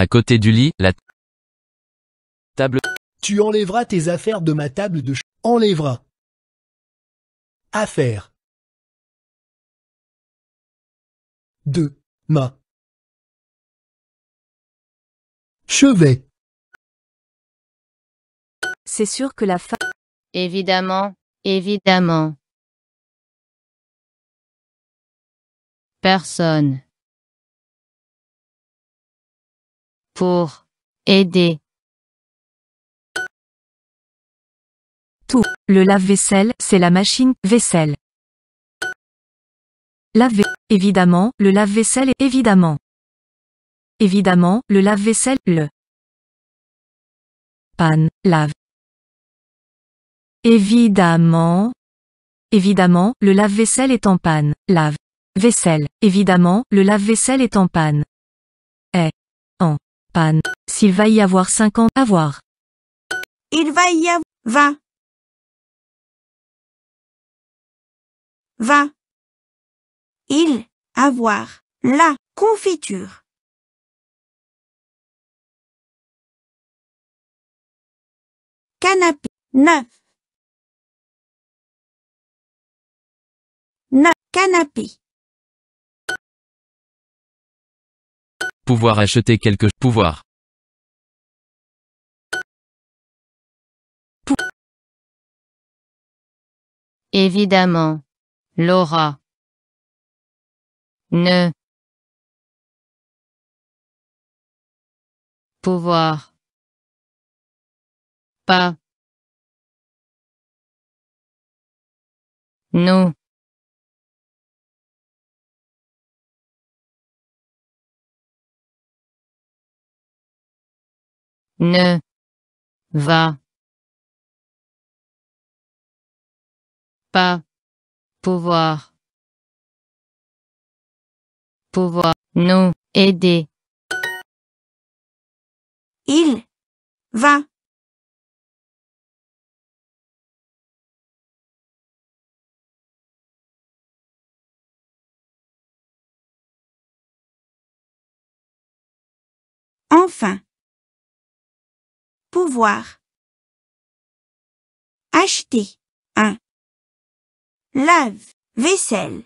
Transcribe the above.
À côté du lit, la table. Tu enlèveras tes affaires de ma table de ch... Enlèveras. Affaires. De. Ma. Chevet. C'est sûr que la femme Évidemment, évidemment. Personne. Pour aider. tout. Le lave-vaisselle, c'est la machine vaisselle. Lave, évidemment, le lave-vaisselle est évidemment. Évidemment, le lave-vaisselle, le. Panne, lave. Évidemment. Évidemment, le lave-vaisselle est en panne. Lave. Vaisselle. Évidemment, le lave-vaisselle est en panne. Est. S'il va y avoir 50, avoir. Il va y avoir, va, va. Il, avoir, la, confiture. Canapé, neuf. Neuf, canapé. Pouvoir acheter quelque pouvoir. Évidemment. Laura. Ne. Pouvoir. Pas. Nous. Ne. Va. Pas. Pouvoir. Pouvoir. Nous. Aider. Il, va. Enfin. Acheter. Un. Lave. Vaisselle.